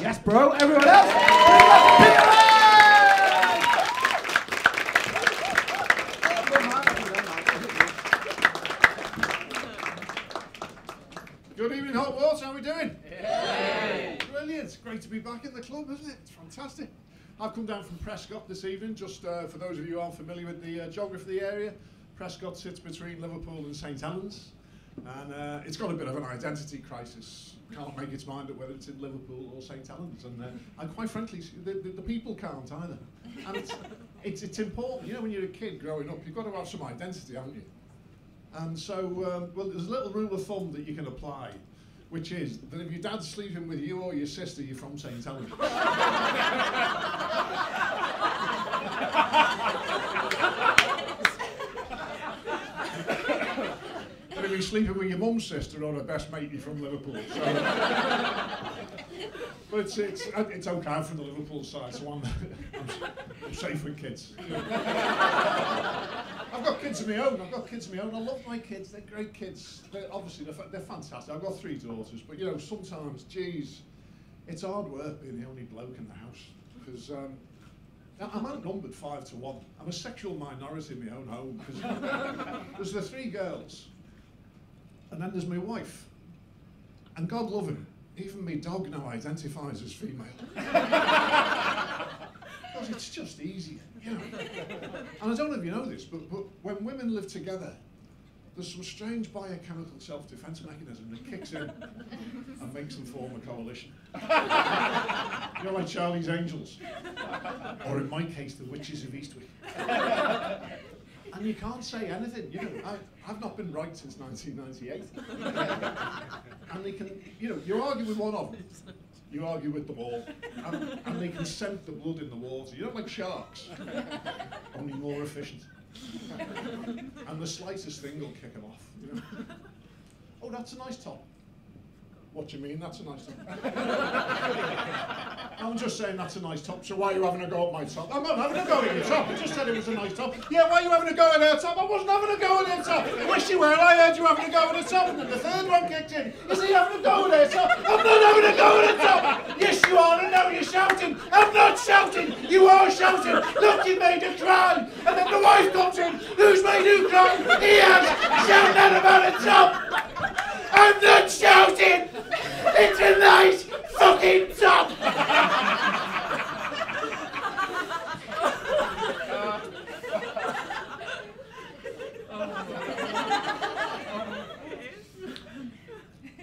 Yes, bro. Everyone else? Good evening, Hot Water. How are we doing? Yeah. Brilliant. Great to be back in the club, isn't it? It's fantastic. I've come down from Prescot this evening, just uh, for those of you who aren't familiar with the uh, geography of the area. Prescot sits between Liverpool and St Helens, and uh, it's got a bit of an identity crisis. Can't make its mind up whether it's in Liverpool or St Helens, and, uh, and quite frankly, the, the, the people can't either. And it's, it's, it's important, you know, when you're a kid growing up, you've got to have some identity, haven't you? And so, um, well, there's a little rule of thumb that you can apply, which is that if your dad's sleeping with you or your sister, you're from St. Helens. but if you're sleeping with your mum's sister or her best mate, from Liverpool. So, but it's, it's, it's okay, I'm from the Liverpool side, so I'm, I'm, I'm safe with kids. I've got kids of my own. I've got kids of my own. I love my kids. They're great kids. They're, obviously, they're, they're fantastic. I've got three daughters, but you know, sometimes, geez, it's hard work being the only bloke in the house because um, I'm outnumbered five to one. I'm a sexual minority in my own home because there's the three girls, and then there's my wife, and God love him. Even my dog now identifies as female. Because it's just easier, you know. And I don't know if you know this, but, but when women live together, there's some strange biochemical self-defense mechanism that kicks in and makes them form a coalition. you know, like Charlie's Angels, or in my case, the Witches of Eastwick. And you can't say anything. You know, I, I've not been right since 1998. and they can, you know, you argue with one of them, you argue with them all, and, and they can scent the blood in the water. You know, like sharks, only more efficient. and the slightest thing will kick them off. You know? Oh, that's a nice top. What do you mean? That's a nice top. I'm just saying that's a nice top. So why are you having a go at my top? I'm not having a go at your top. I just said it was a nice top. Yeah, why are you having a go at her top? I wasn't having a go at her top. Wish you were. I heard you having a go at her top, and then the third one kicked in. Is he having a go at her top? I'm not having a go at her top. Yes, you are. And now you're shouting. I'm not shouting. You are shouting. Look, you made her cry. And then the wife comes in. Who's made who cry? He has. Shout that about a top. I'm not shouting! It's a nice fucking top!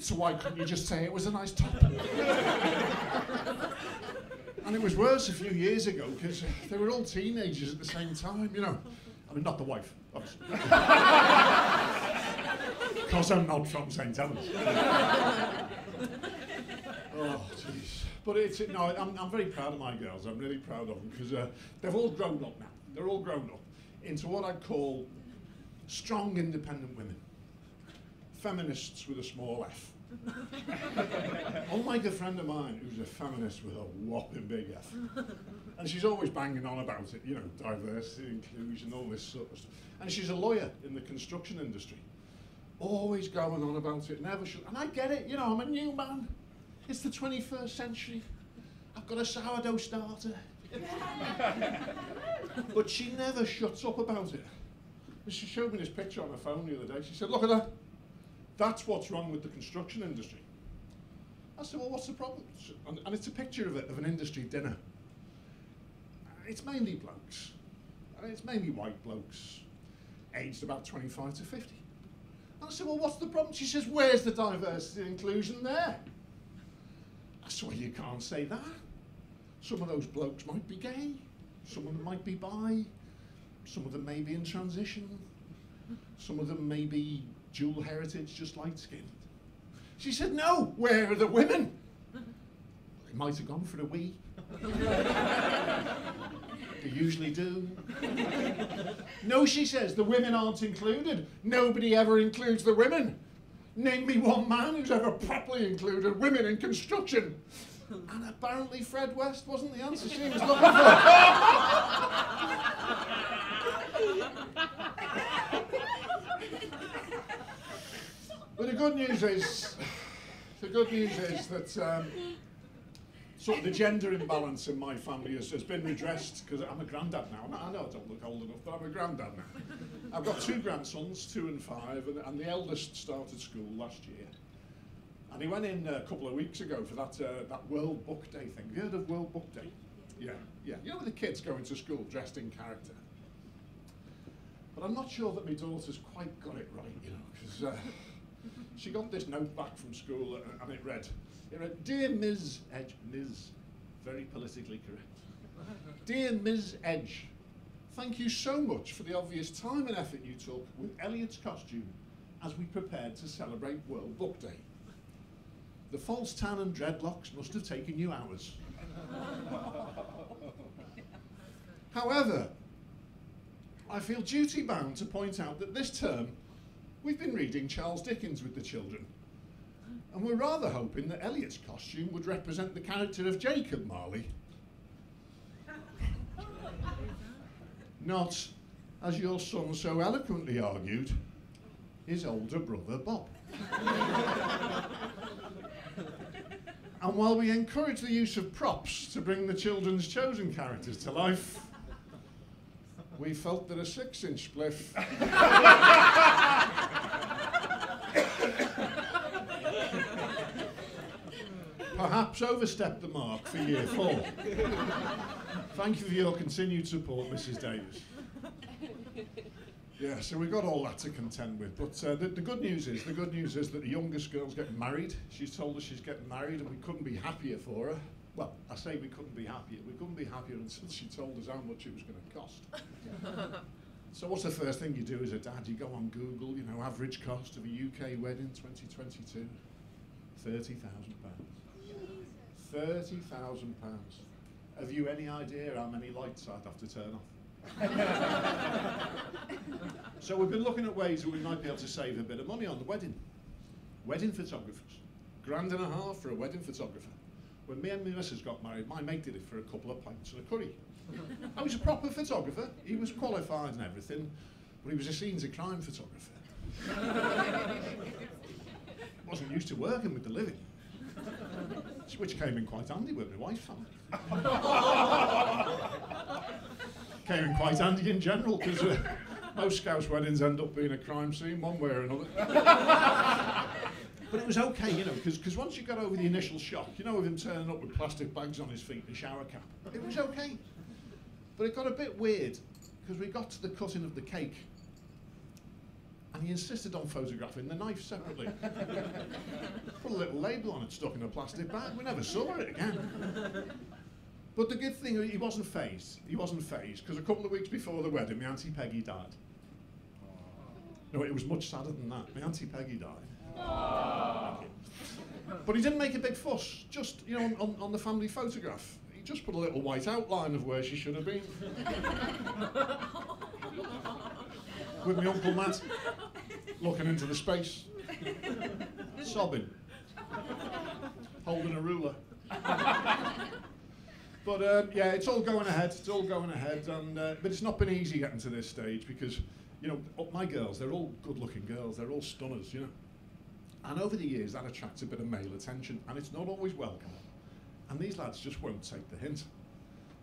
so why couldn't you just say it was a nice top? and it was worse a few years ago because they were all teenagers at the same time, you know. I mean, not the wife, obviously. Because I'm not from St. Helens. oh, jeez. But it's, no, I'm, I'm very proud of my girls. I'm really proud of them because uh, they've all grown up now. They're all grown up into what I'd call strong, independent women. Feminists with a small f. Unlike a friend of mine who's a feminist with a whopping big F. And she's always banging on about it, you know, diversity, inclusion, all this sort of stuff. And she's a lawyer in the construction industry. Always going on about it, never should. And I get it, you know, I'm a new man. It's the 21st century. I've got a sourdough starter. but she never shuts up about it. She showed me this picture on her phone the other day. She said, look at that. That's what's wrong with the construction industry. I said, well, what's the problem? And, and it's a picture of it, of an industry dinner. It's mainly blokes. It's mainly white blokes, aged about 25 to 50. I said, well, what's the problem? She says, where's the diversity and inclusion there? I said, well, you can't say that. Some of those blokes might be gay. Some of them might be bi. Some of them may be in transition. Some of them may be dual heritage, just light skinned. She said, no, where are the women? They might have gone for a wee. they usually do. no, she says, the women aren't included. Nobody ever includes the women. Name me one man who's ever properly included women in construction. And apparently Fred West wasn't the answer she was looking for. But the good news is, the good news is that um, So the gender imbalance in my family has, has been redressed because I'm a granddad now. I know I don't look old enough, but I'm a granddad now. I've got two grandsons, two and five, and, and the eldest started school last year. And he went in a couple of weeks ago for that, uh, that World Book Day thing. Have you heard of World Book Day? Yeah, yeah. You know the kids going to school dressed in character. But I'm not sure that my daughter's quite got it right, you know, because uh, she got this note back from school uh, and it read, it read, Dear Ms. Edge, Ms. Very politically correct. Dear Ms. Edge, thank you so much for the obvious time and effort you took with Elliot's costume as we prepared to celebrate World Book Day. The false tan and dreadlocks must have taken you hours. However, I feel duty bound to point out that this term we've been reading Charles Dickens with the children. And we're rather hoping that Elliot's costume would represent the character of Jacob Marley. Not, as your son so eloquently argued, his older brother Bob. and while we encourage the use of props to bring the children's chosen characters to life, we felt that a six inch spliff perhaps overstepped the mark for year four. Thank you for your continued support, Mrs. Davis. Yeah, so we've got all that to contend with. But uh, the, the good news is, the good news is that the youngest girl's getting married. She's told us she's getting married, and we couldn't be happier for her. Well, I say we couldn't be happier. We couldn't be happier until she told us how much it was going to cost. so what's the first thing you do as a dad? You go on Google, you know, average cost of a UK wedding 2022, £30,000. £30,000. Have you any idea how many lights I'd have to turn off? so we've been looking at ways that we might be able to save a bit of money on the wedding. Wedding photographers. Grand and a half for a wedding photographer. When me and my missus got married, my mate did it for a couple of pints and a curry. I was a proper photographer. He was qualified and everything, but he was a scenes of crime photographer. Wasn't used to working with the living. Which came in quite handy with my family. came in quite handy in general because uh, most Scouse weddings end up being a crime scene one way or another. but it was okay, you know, because once you got over the initial shock, you know, of him turning up with plastic bags on his feet and a shower cap, it was okay. But it got a bit weird because we got to the cutting of the cake and he insisted on photographing the knife separately. A little label on it, stuck in a plastic bag. We never saw it again. But the good thing, he wasn't phased. He wasn't phased because a couple of weeks before the wedding, my auntie Peggy died. No, it was much sadder than that. My auntie Peggy died. But he didn't make a big fuss. Just you know, on, on the family photograph, he just put a little white outline of where she should have been. With my uncle Matt looking into the space, sobbing, holding a ruler. but um, yeah, it's all going ahead. It's all going ahead, and uh, but it's not been easy getting to this stage because you know my girls, they're all good-looking girls. They're all stunners, you know. And over the years, that attracts a bit of male attention, and it's not always welcome. And these lads just won't take the hint.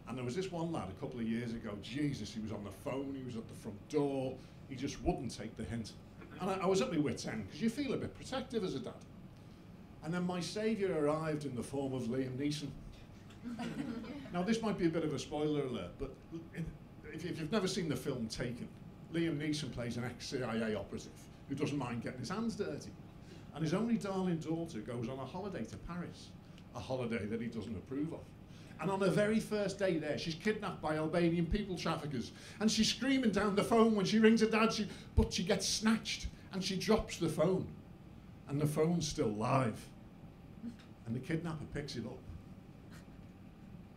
And there was this one lad a couple of years ago, Jesus, he was on the phone, he was at the front door, he just wouldn't take the hint. And I, I was at my wit's end, because you feel a bit protective as a dad. And then my saviour arrived in the form of Liam Neeson. now, this might be a bit of a spoiler alert, but if, if you've never seen the film Taken, Liam Neeson plays an ex-CIA operative who doesn't mind getting his hands dirty. And his only darling daughter goes on a holiday to Paris, a holiday that he doesn't approve of. And on her very first day there, she's kidnapped by Albanian people traffickers. And she's screaming down the phone when she rings her dad, she, but she gets snatched and she drops the phone. And the phone's still live. And the kidnapper picks it up.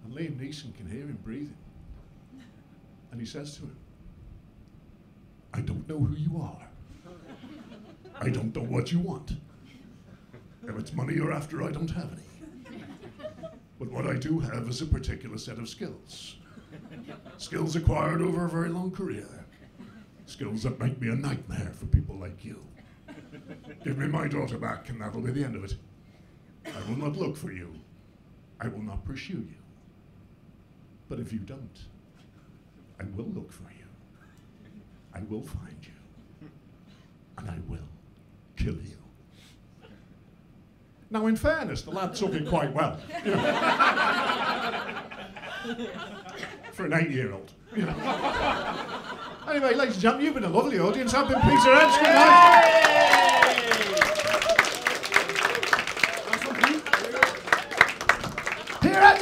And Liam Neeson can hear him breathing. And he says to him, I don't know who you are. I don't know what you want. If it's money you're after, I don't have any. But what I do have is a particular set of skills. Skills acquired over a very long career. Skills that make me a nightmare for people like you. Give me my daughter back, and that'll be the end of it. I will not look for you. I will not pursue you. But if you don't, I will look for you. I will find you. And I will kill you. Now, in fairness, the lad took it quite well. you know. For an eight year old. You know. Anyway, ladies and gentlemen, you've been a lovely audience. I've been Peter Edge.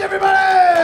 Everybody!